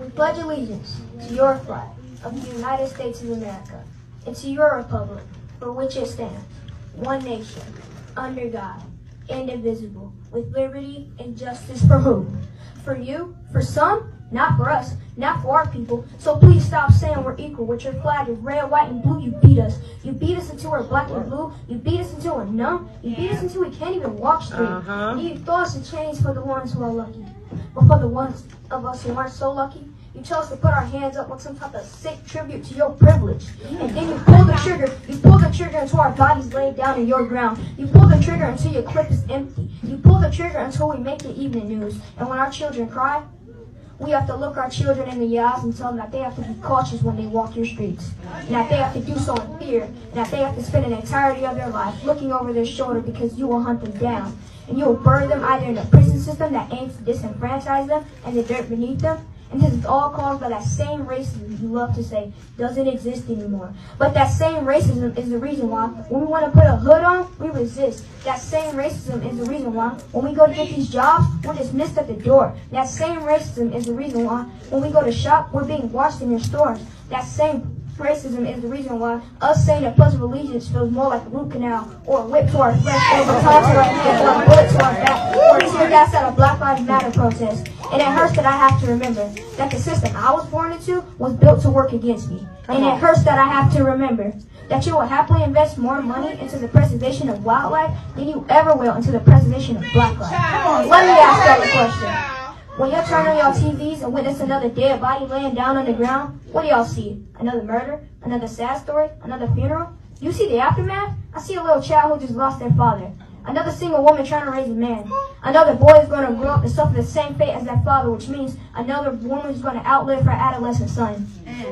We pledge allegiance to your flag of the United States of America and to your republic for which it stands, one nation, under God, indivisible, with liberty and justice for who? For you? For some? Not for us. Not for our people. So please stop saying we're equal. With your flag of red, white, and blue, you beat us. You beat us until we're black and blue. You beat us until we're numb. You beat us until we can't even walk straight. Uh-huh. You throw us in chains for the ones who are lucky. But for the ones of us who aren't so lucky, you chose to put our hands up with some type of sick tribute to your privilege. And then you pull the trigger. You pull the trigger until our bodies lay down in your ground. You pull the trigger until your clip is empty. You pull the trigger until we make the evening news. And when our children cry, we have to look our children in the eyes and tell them that they have to be cautious when they walk your streets. And that they have to do so in fear. And that they have to spend an entirety of their life looking over their shoulder because you will hunt them down. And you will bury them either in a prison system that aims to disenfranchise them and the dirt beneath them. And this is all caused by that same racism you love to say doesn't exist anymore. But that same racism is the reason why when we want to put a hood on, we resist. That same racism is the reason why when we go to get these jobs, we're dismissed at the door. That same racism is the reason why when we go to shop, we're being watched in your stores. That same racism is the reason why us saying the Pledge of Allegiance feels more like a root canal or a whip to our flesh a baton to our head or a bullet to our back or tear gas at a Black Lives Matter protest. And it hurts that I have to remember that the system I was born into was built to work against me. And it hurts that I have to remember that you will happily invest more money into the preservation of wildlife than you ever will into the preservation of black life. Let me ask y'all a question. When y'all turn on y'all TVs and witness another dead body laying down on the ground, what do y'all see? Another murder? Another sad story? Another funeral? You see the aftermath? I see a little child who just lost their father. Another single woman trying to raise a man. Another boy is going to grow up and suffer the same fate as their father, which means another woman is going to outlive her adolescent son.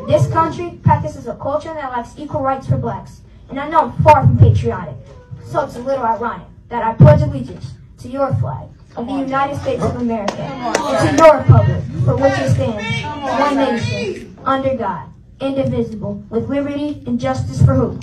This country practices a culture that lacks equal rights for blacks. And I know I'm far from patriotic. So it's a little ironic that I pledge allegiance to your flag of the United States of America and to your republic for which it stands, one nation, under God, indivisible, with liberty and justice for who?